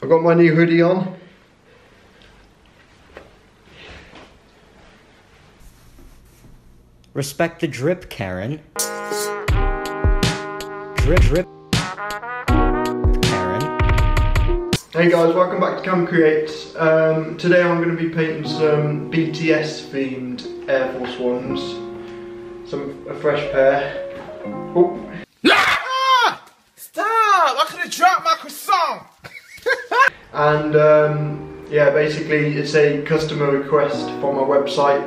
I've got my new hoodie on. Respect the drip, Karen. Drip, drip. Karen. Hey guys, welcome back to Cam Createz. Um, today I'm going to be painting some BTS themed Air Force Ones. Some a fresh pair. Oh, and um, yeah, basically it's a customer request from my website.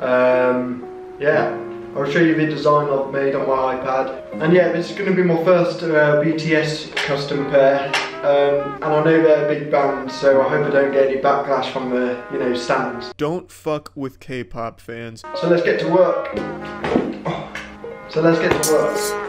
Um, yeah, I'll show you the design I've made on my iPad. And yeah, this is going to be my first uh, BTS custom pair. Um, and I know they're a big band, so I hope I don't get any backlash from the, you know, stans. Don't fuck with K-pop fans. So let's get to work. Oh, So let's get to work.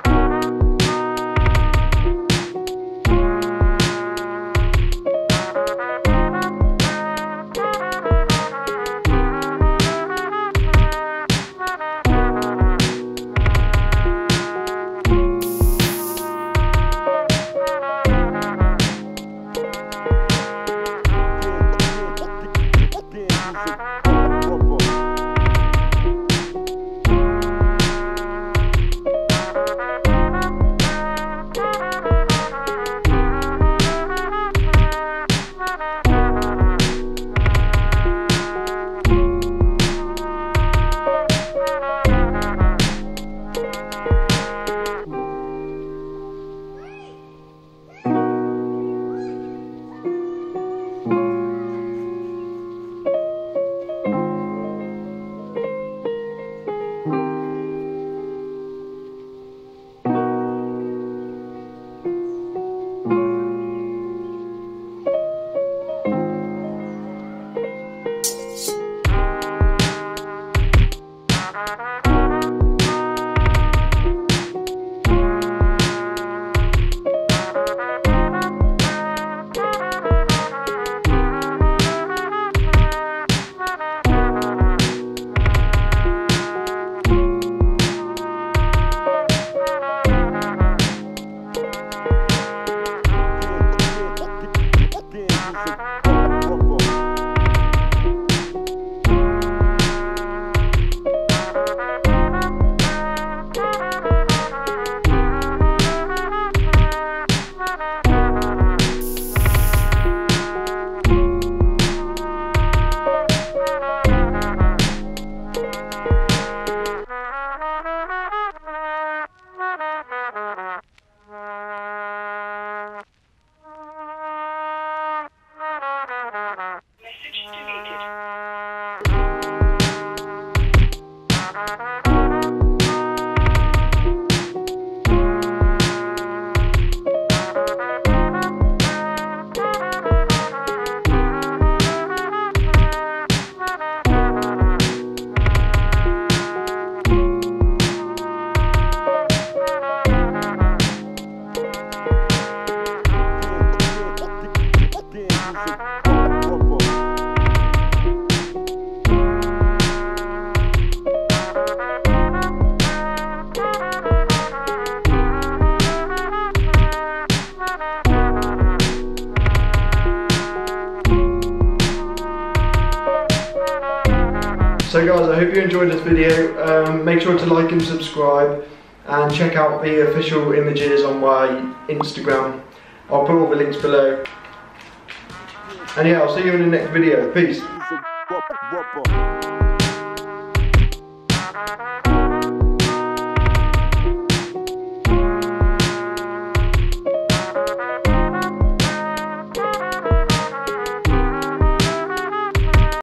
So guys, I hope you enjoyed this video. Um, make sure to like and subscribe. and check out the official images on my Instagram. I'll put all the links below. And yeah, I'll see you in the next video. Peace.